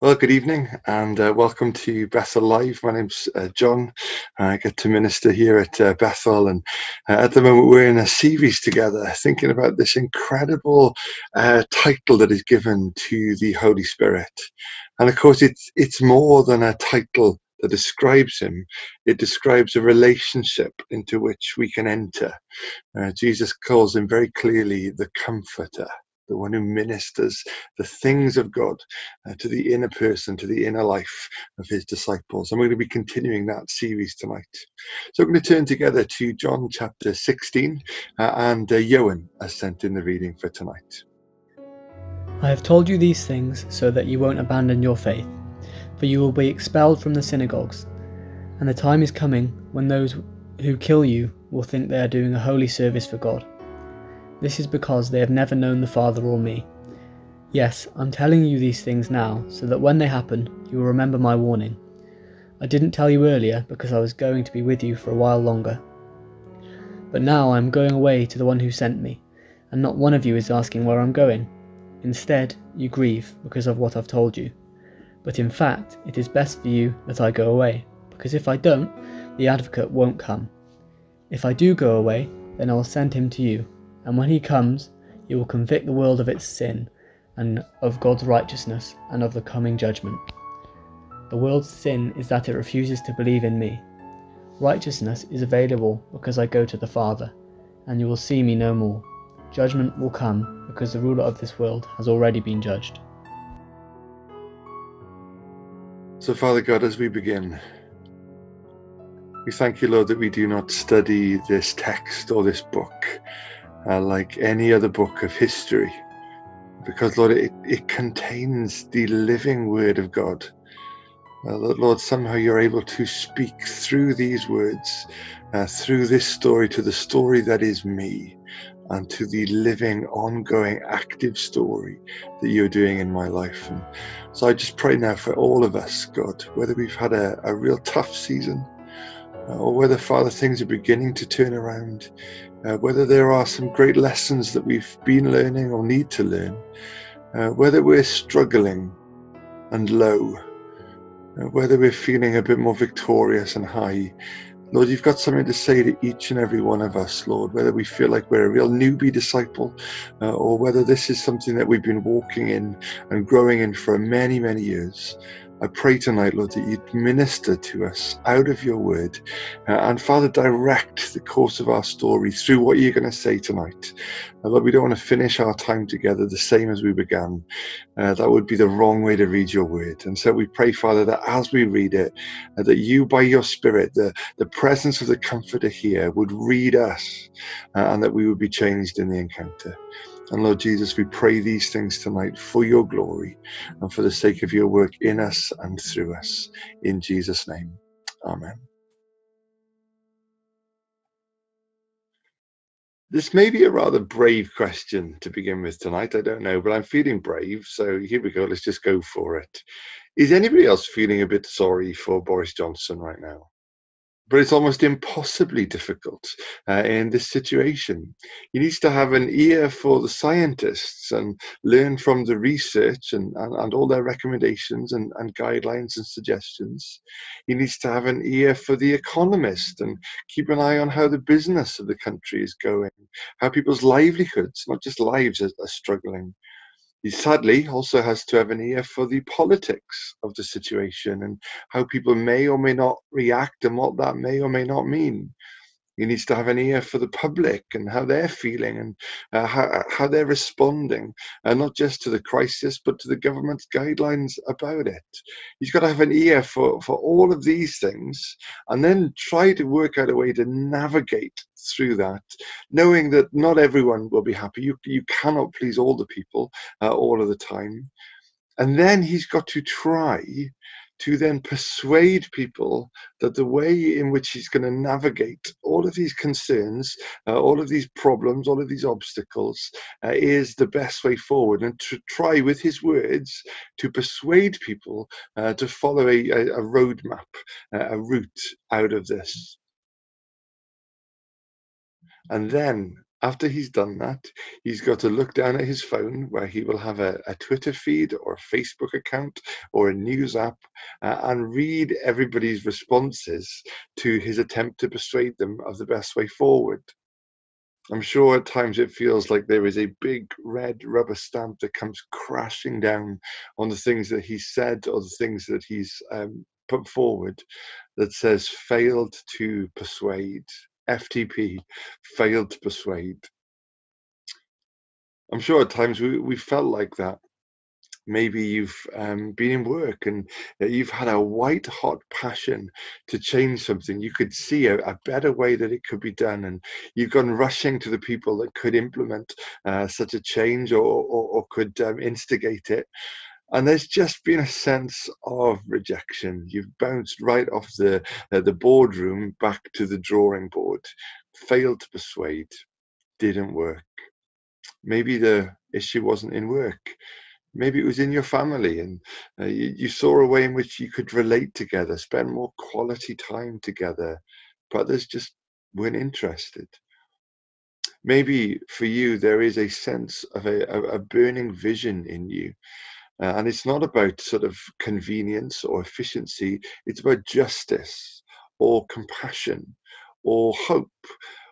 Well, good evening and uh, welcome to Bethel Live. My name's uh, John. I get to minister here at uh, Bethel, and uh, at the moment we're in a series together thinking about this incredible uh, title that is given to the Holy Spirit. And of course, it's it's more than a title that describes him. It describes a relationship into which we can enter. Uh, Jesus calls him very clearly the Comforter the one who ministers the things of God uh, to the inner person, to the inner life of his disciples. And we're going to be continuing that series tonight. So we're going to turn together to John chapter 16, uh, and uh, Johan has sent in the reading for tonight. I have told you these things so that you won't abandon your faith, for you will be expelled from the synagogues. And the time is coming when those who kill you will think they are doing a holy service for God. This is because they have never known the Father or me. Yes, I'm telling you these things now, so that when they happen, you will remember my warning. I didn't tell you earlier because I was going to be with you for a while longer. But now I am going away to the one who sent me, and not one of you is asking where I'm going. Instead, you grieve because of what I've told you. But in fact, it is best for you that I go away, because if I don't, the advocate won't come. If I do go away, then I will send him to you and when he comes, he will convict the world of its sin, and of God's righteousness, and of the coming judgment. The world's sin is that it refuses to believe in me. Righteousness is available because I go to the Father, and you will see me no more. Judgment will come because the ruler of this world has already been judged. So, Father God, as we begin, we thank you, Lord, that we do not study this text or this book uh, like any other book of history. Because, Lord, it, it contains the living word of God. Uh, Lord, somehow you're able to speak through these words, uh, through this story, to the story that is me, and to the living, ongoing, active story that you're doing in my life. And so I just pray now for all of us, God, whether we've had a, a real tough season, uh, or whether, Father, things are beginning to turn around uh, whether there are some great lessons that we've been learning or need to learn, uh, whether we're struggling and low, uh, whether we're feeling a bit more victorious and high. Lord, you've got something to say to each and every one of us, Lord, whether we feel like we're a real newbie disciple uh, or whether this is something that we've been walking in and growing in for many, many years. I pray tonight, Lord, that you'd minister to us out of your word. Uh, and Father, direct the course of our story through what you're going to say tonight. Uh, Lord, we don't want to finish our time together the same as we began. Uh, that would be the wrong way to read your word. And so we pray, Father, that as we read it, uh, that you, by your Spirit, the, the presence of the Comforter here, would read us uh, and that we would be changed in the encounter. And Lord Jesus, we pray these things tonight for your glory and for the sake of your work in us and through us. In Jesus' name, Amen. This may be a rather brave question to begin with tonight. I don't know, but I'm feeling brave. So here we go. Let's just go for it. Is anybody else feeling a bit sorry for Boris Johnson right now? But it's almost impossibly difficult uh, in this situation. He needs to have an ear for the scientists and learn from the research and, and, and all their recommendations and, and guidelines and suggestions. He needs to have an ear for the economist and keep an eye on how the business of the country is going, how people's livelihoods, not just lives, are, are struggling. He sadly also has to have an ear for the politics of the situation and how people may or may not react and what that may or may not mean. He needs to have an ear for the public and how they're feeling and uh, how, how they're responding, uh, not just to the crisis, but to the government's guidelines about it. He's got to have an ear for, for all of these things and then try to work out a way to navigate through that, knowing that not everyone will be happy. You, you cannot please all the people uh, all of the time. And then he's got to try to then persuade people that the way in which he's going to navigate all of these concerns, uh, all of these problems, all of these obstacles uh, is the best way forward, and to try with his words to persuade people uh, to follow a, a, roadmap, uh, a route out of this. And then after he's done that, he's got to look down at his phone where he will have a, a Twitter feed or a Facebook account or a news app uh, and read everybody's responses to his attempt to persuade them of the best way forward. I'm sure at times it feels like there is a big red rubber stamp that comes crashing down on the things that he said or the things that he's um, put forward that says failed to persuade. FTP failed to persuade. I'm sure at times we, we felt like that. Maybe you've um, been in work and you've had a white hot passion to change something. You could see a, a better way that it could be done, and you've gone rushing to the people that could implement uh, such a change or, or, or could um, instigate it and there's just been a sense of rejection. You've bounced right off the uh, the boardroom back to the drawing board, failed to persuade, didn't work. Maybe the issue wasn't in work. Maybe it was in your family, and uh, you, you saw a way in which you could relate together, spend more quality time together, but others just weren't interested maybe for you there is a sense of a, a, burning vision in you uh, and it's not about sort of convenience or efficiency, it's about justice or compassion or hope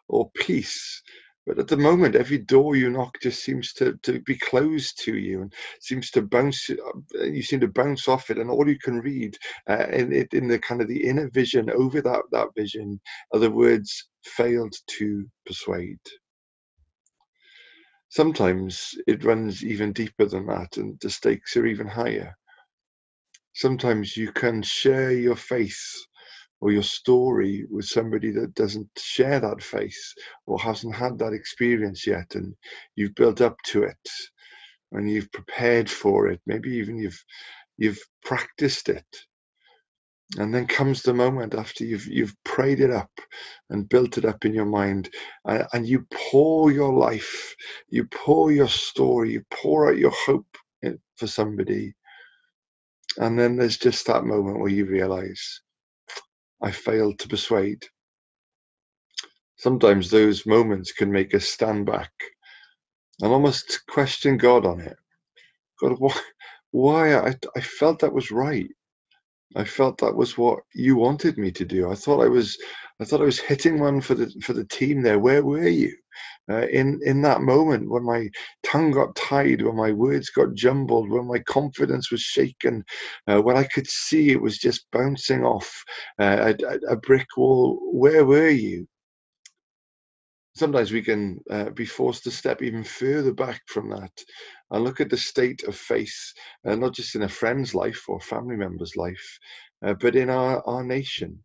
or peace. But at the moment, every door you knock just seems to, to be closed to you and seems to bounce. Uh, you seem to bounce off it, and all you can read uh, in in the kind of the inner vision over that that vision are the words "failed to persuade." Sometimes it runs even deeper than that, and the stakes are even higher. Sometimes you can share your faith or your story with somebody that doesn't share that faith or hasn't had that experience yet, and you've built up to it and you've prepared for it. Maybe even you've you've practiced it and then comes the moment after you've you've prayed it up and built it up in your mind and, and you pour your life you pour your story you pour out your hope for somebody. And then there's just that moment where you realize i failed to persuade. Sometimes those moments can make us stand back and almost question god on it. God why why i, I felt that was right I felt that was what you wanted me to do. I thought I was, I thought I was hitting one for the for the team there. Where were you uh, in in that moment when my tongue got tied, when my words got jumbled, when my confidence was shaken, uh, when I could see it was just bouncing off uh, a, a brick wall? Where were you? Sometimes we can uh, be forced to step even further back from that and look at the state of faith, uh, not just in a friend's life or family member's life, uh, but in our, our nation.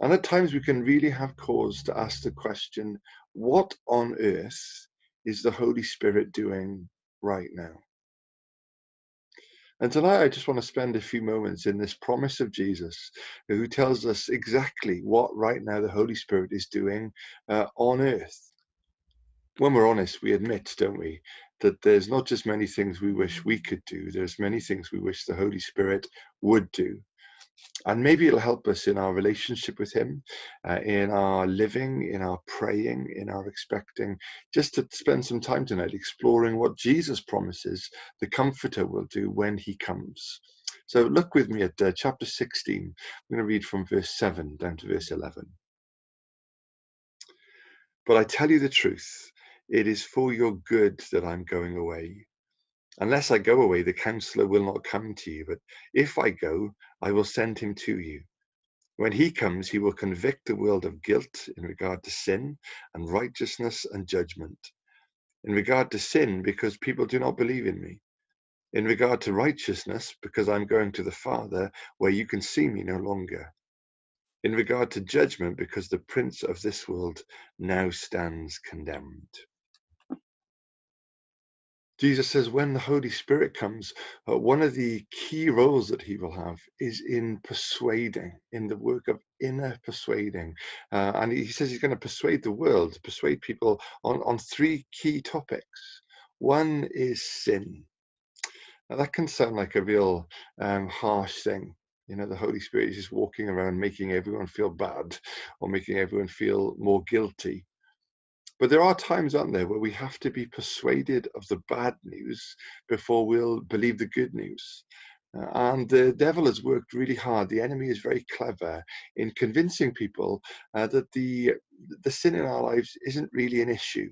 And at times we can really have cause to ask the question what on earth is the Holy Spirit doing right now? And tonight, I just want to spend a few moments in this promise of Jesus, who tells us exactly what right now the Holy Spirit is doing uh, on earth. When we're honest, we admit, don't we, that there's not just many things we wish we could do, there's many things we wish the Holy Spirit would do and maybe it'll help us in our relationship with him uh, in our living in our praying in our expecting just to spend some time tonight exploring what jesus promises the comforter will do when he comes. So look with me at uh, chapter 16 i'm going to read from verse 7 down to verse 11 but i tell you the truth it is for your good that i'm going away Unless I go away, the counselor will not come to you. But if I go, I will send him to you. When he comes, he will convict the world of guilt in regard to sin and righteousness and judgment. In regard to sin, because people do not believe in me. In regard to righteousness, because I'm going to the Father where you can see me no longer. In regard to judgment, because the prince of this world now stands condemned. Jesus says when the Holy Spirit comes, uh, one of the key roles that he will have is in persuading, in the work of inner persuading. Uh, and he says he's going to persuade the world, persuade people on, on three key topics. One is sin. Now, that can sound like a real um, harsh thing. You know, the Holy Spirit is just walking around making everyone feel bad or making everyone feel more guilty. But there are times, aren't there, where we have to be persuaded of the bad news before we'll believe the good news. Uh, and the devil has worked really hard. The enemy is very clever in convincing people uh, that the the sin in our lives isn't really an issue.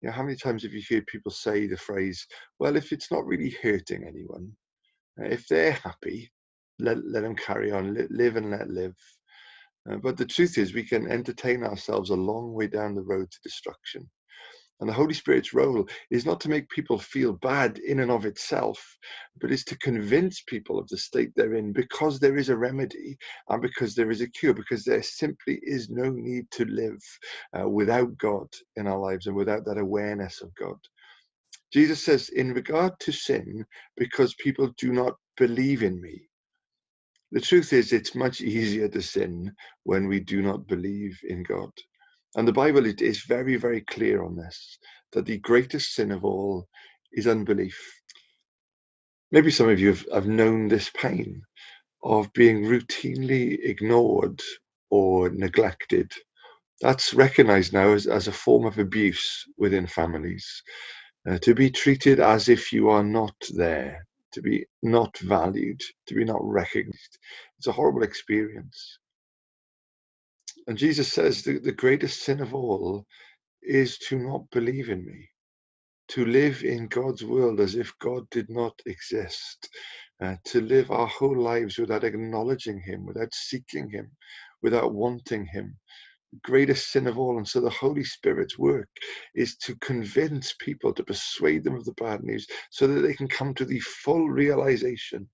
You know, how many times have you heard people say the phrase, "Well, if it's not really hurting anyone, uh, if they're happy, let let them carry on, live and let live." Uh, but the truth is, we can entertain ourselves a long way down the road to destruction. And the Holy Spirit's role is not to make people feel bad in and of itself, but is to convince people of the state they're in because there is a remedy and because there is a cure, because there simply is no need to live uh, without God in our lives and without that awareness of God. Jesus says, in regard to sin, because people do not believe in me. The truth is, it's much easier to sin when we do not believe in God. And the Bible is very, very clear on this that the greatest sin of all is unbelief. Maybe some of you have, have known this pain of being routinely ignored or neglected. That's recognized now as, as a form of abuse within families. Uh, to be treated as if you are not there, to be not valued, to be not recognized. It's a horrible experience. And Jesus says the, the greatest sin of all is to not believe in me, to live in God's world as if God did not exist, uh, to live our whole lives without acknowledging Him, without seeking Him, without wanting Him, greatest sin of all. And so the Holy Spirit's work is to convince people, to persuade them of the bad news, so that they can come to the full realization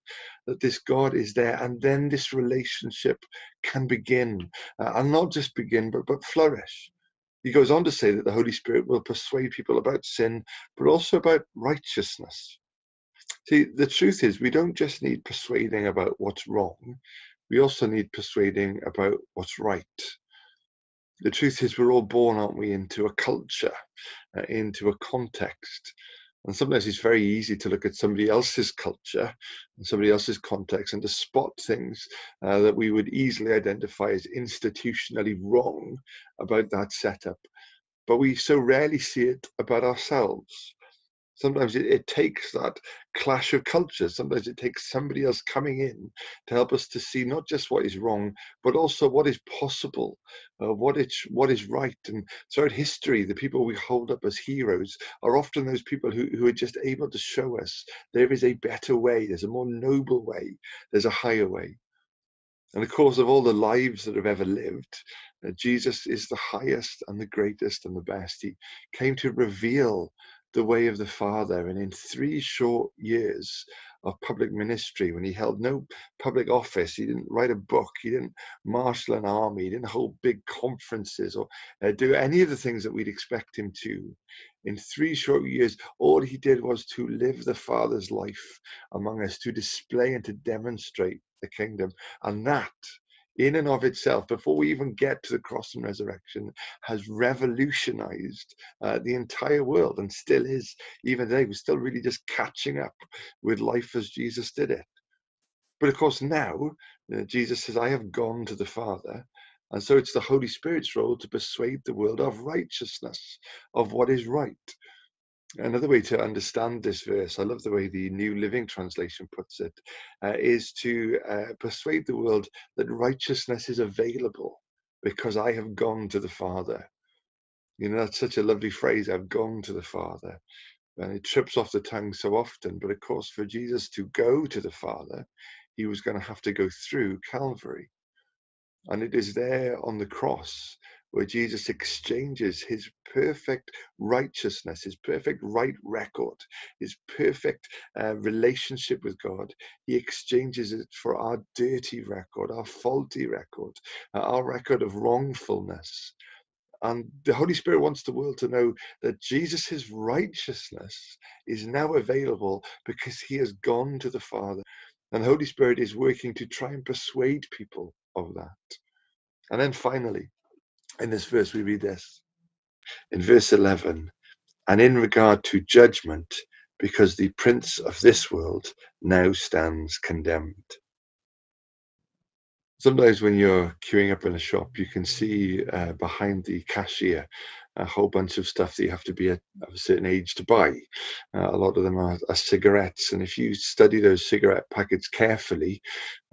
that this God is there. And then this relationship can begin, uh, and not just begin, but, but flourish. He goes on to say that the Holy Spirit will persuade people about sin, but also about righteousness. See, the truth is, we don't just need persuading about what's wrong, we also need persuading about what's right the truth is we're all born aren't we into a culture uh, into a context. And sometimes it's very easy to look at somebody else's culture and somebody else's context and to spot things uh, that we would easily identify as institutionally wrong about that setup. But we so rarely see it about ourselves sometimes it, it, takes that clash of cultures. Sometimes it takes somebody else coming in to help us to see not just what is wrong but also what is possible uh, what is what is right. And throughout history the people we hold up as heroes are often those people who, who are just able to show us there is a better way there's a more noble way there's a higher way. And of course of all the lives that have ever lived uh, jesus is the highest and the greatest and the best. He came to reveal the way of the Father. And in three short years of public ministry, when he held no public office, he didn't write a book, he didn't marshal an army, he didn't hold big conferences or uh, do any of the things that we'd expect him to. In three short years, all he did was to live the Father's life among us, to display and to demonstrate the kingdom. And that in and of itself, before we even get to the cross and resurrection, has revolutionized uh, the entire world and still is, even today, we're still really just catching up with life as Jesus did it. But of course, now uh, Jesus says, I have gone to the Father. And so it's the Holy Spirit's role to persuade the world of righteousness, of what is right. Another way to understand this verse, I love the way the New Living Translation puts it, uh, is to uh, persuade the world that righteousness is available because I have gone to the Father. You know, that's such a lovely phrase, I've gone to the Father. And it trips off the tongue so often. But of course, for Jesus to go to the Father, he was going to have to go through Calvary. And it is there on the cross where Jesus exchanges his perfect righteousness, his perfect right record, his perfect uh, relationship with God. He exchanges it for our dirty record, our faulty record, uh, our record of wrongfulness. And the Holy Spirit wants the world to know that Jesus' righteousness is now available because he has gone to the Father. And the Holy Spirit is working to try and persuade people of that. And then finally, in this verse, we read this in verse 11 and in regard to judgment, because the prince of this world now stands condemned. Sometimes when you're queuing up in a shop, you can see uh, behind the cashier a whole bunch of stuff that you have to be of a certain age to buy. Uh, a lot of them are, are, cigarettes, and if you study those cigarette packets carefully,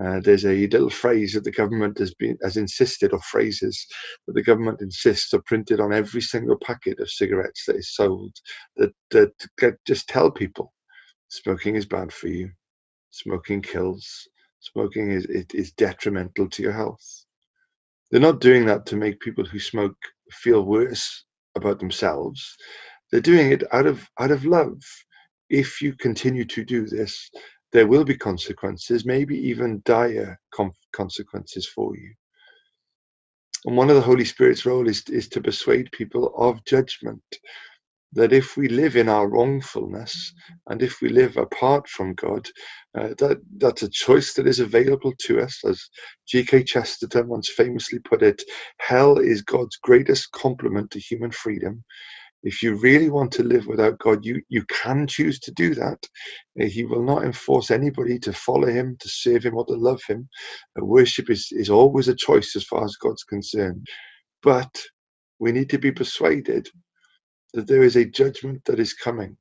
uh, there's a little phrase that the government has been has insisted, or phrases that the government insists are printed on every single packet of cigarettes that is sold. That that just tell people smoking is bad for you, smoking kills, smoking is it is detrimental to your health. They're not doing that to make people who smoke feel worse about themselves. They're doing it out of out of love. If you continue to do this, there will be consequences, maybe even dire consequences for you. And one of the Holy Spirit's role is, is to persuade people of judgment. That if we live in our wrongfulness and if we live apart from God, uh, that that's a choice that is available to us. As G.K. Chesterton once famously put it, hell is God's greatest compliment to human freedom. If you really want to live without God, you, you can choose to do that. Uh, he will not enforce anybody to follow him, to serve him, or to love him. Uh, worship is, is always a choice as far as God's concerned. But we need to be persuaded that there is a judgment that is coming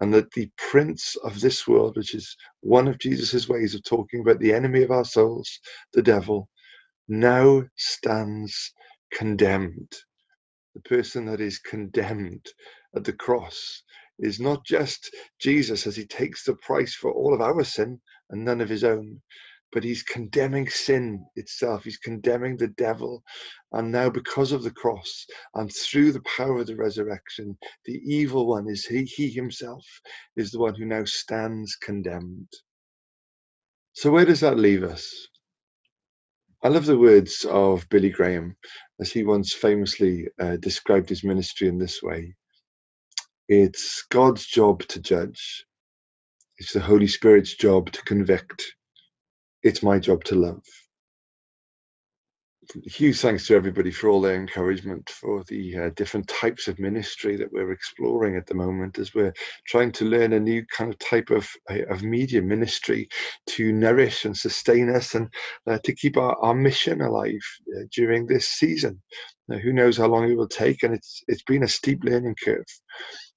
and that the prince of this world, which is one of Jesus' ways of talking about the enemy of our souls, the devil, now stands condemned. The person that is condemned at the cross is not just Jesus as he takes the price for all of our sin and none of his own, but he's condemning sin itself. He's condemning the devil. And now, because of the cross and through the power of the resurrection, the evil one is he, he himself is the one who now stands condemned. So, where does that leave us? I love the words of Billy Graham as he once famously uh, described his ministry in this way It's God's job to judge, it's the Holy Spirit's job to convict it's my job to love. Huge thanks to everybody for all their encouragement for the uh, different types of ministry that we're exploring at the moment as we're trying to learn a new kind of type of, uh, of media ministry to nourish and sustain us and uh, to keep our, our mission alive uh, during this season. Now, who knows how long it will take, and it's it's been a steep learning curve.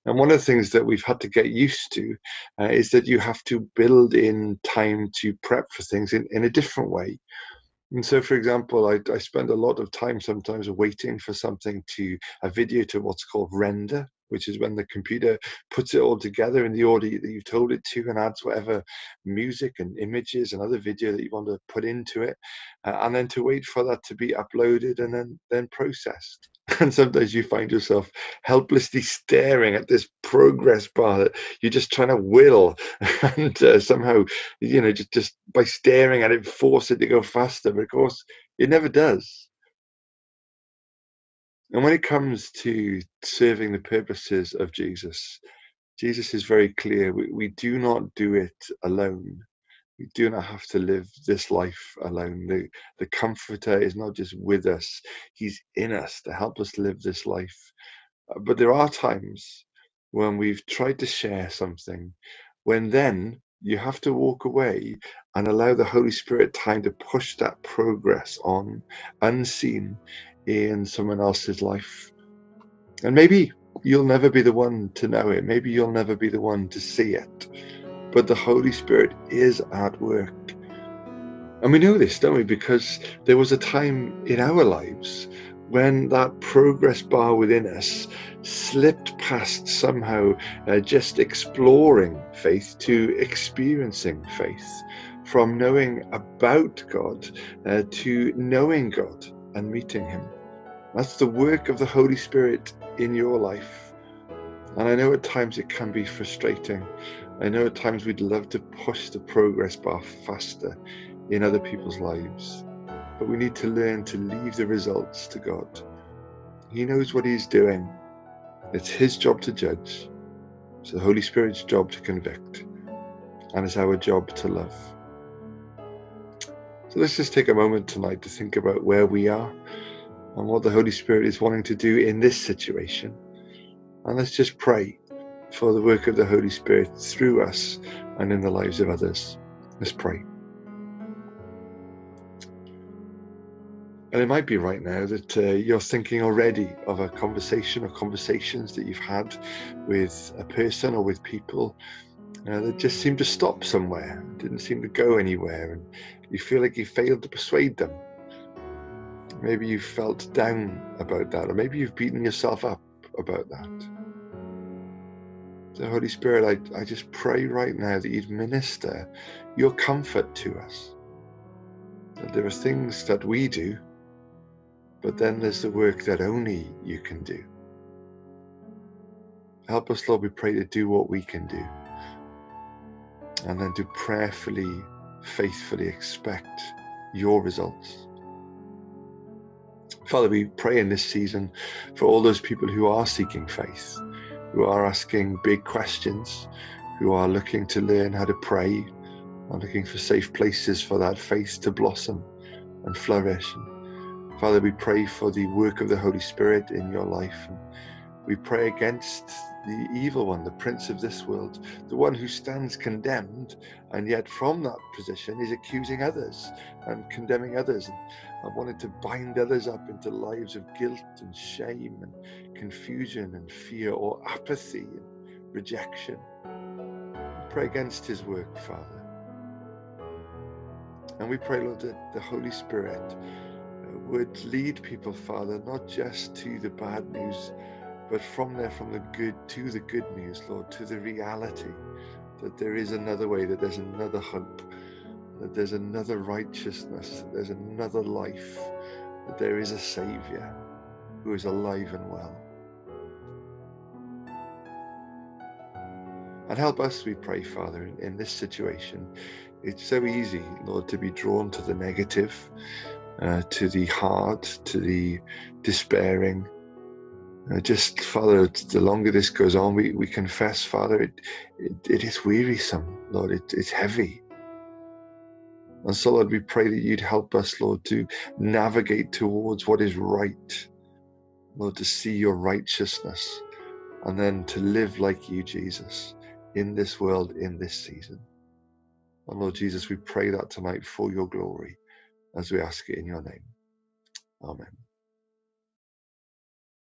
And one of the things that we've had to get used to uh, is that you have to build in time to prep for things in, in a different way. And so, for example, I, I spend a lot of time sometimes waiting for something to, a video to what's called render, which is when the computer puts it all together in the order that you've told it to and adds whatever music and images and other video that you want to put into it, uh, and then to wait for that to be uploaded and then then processed. And sometimes you find yourself helplessly staring at this progress bar that you're just trying to will, and uh, somehow, you know, just just by staring at it, force it to go faster. But of course, it never does and when it comes to serving the purposes of Jesus, Jesus is very clear. We, we do not do it alone. We do not have to live this life alone. The, the Comforter is not just with us, He's in us to help us live this life. Uh, but there are times when we've tried to share something, when then you have to walk away and allow the Holy Spirit time to push that progress on unseen in someone else's life. And maybe you'll never be the one to know it. Maybe you'll never be the one to see it. But the Holy Spirit is at work. And we know this, don't we? Because there was a time in our lives when that progress bar within us slipped past somehow uh, just exploring faith to experiencing faith, from knowing about God uh, to knowing God and meeting Him. That's the work of the Holy Spirit in your life. And I know at times it can be frustrating. I know at times we'd love to push the progress bar faster in other people's lives. But we need to learn to leave the results to God. He knows what He's doing. It's His job to judge. It's the Holy Spirit's job to convict. And it's our job to love. So let's just take a moment tonight to think about where we are and what the Holy Spirit is wanting to do in this situation. And let's just pray for the work of the Holy Spirit through us and in the lives of others. Let's pray. And it might be right now that uh, you're thinking already of a conversation or conversations that you've had with a person or with people uh, that just seemed to stop somewhere, didn't seem to go anywhere, and you feel like you failed to persuade them. Maybe you felt down about that, or maybe you've beaten yourself up about that. The Holy Spirit, I, I just pray right now that you'd minister your comfort to us. That there are things that we do but then there's the work that only you can do. Help us, Lord, we pray to do what we can do. And then to prayerfully, faithfully expect your results. Father, we pray in this season for all those people who are seeking faith, who are asking big questions, who are looking to learn how to pray, are looking for safe places for that faith to blossom and flourish. Father, we pray for the work of the Holy Spirit in your life. We pray against the evil one, the prince of this world, the one who stands condemned, and yet from that position is accusing others and condemning others, and, and wanted to bind others up into lives of guilt and shame and confusion and fear or apathy and rejection. We pray against his work, Father. And we pray, Lord, that the Holy Spirit uh, would lead people, Father, not just to the bad news, but from there, from the good to the good news, Lord, to the reality that there is another way, that there's another hope, that there's another righteousness, that there's another life, that there is a Saviour who is alive and well. And help us, we pray, Father, in, in, this situation. It's so easy, Lord, to be drawn to the negative, uh, to the hard, to the despairing. Uh, just, Father, the longer this goes on, we, we confess, Father, it, it, it is wearisome, Lord, it, it's heavy. And so, Lord, we pray that you'd help us, Lord, to navigate towards what is right, Lord, to see your righteousness, and then to live like you, Jesus, in this world, in this season. And Lord Jesus, we pray that tonight for your glory as we ask it in your name. Amen.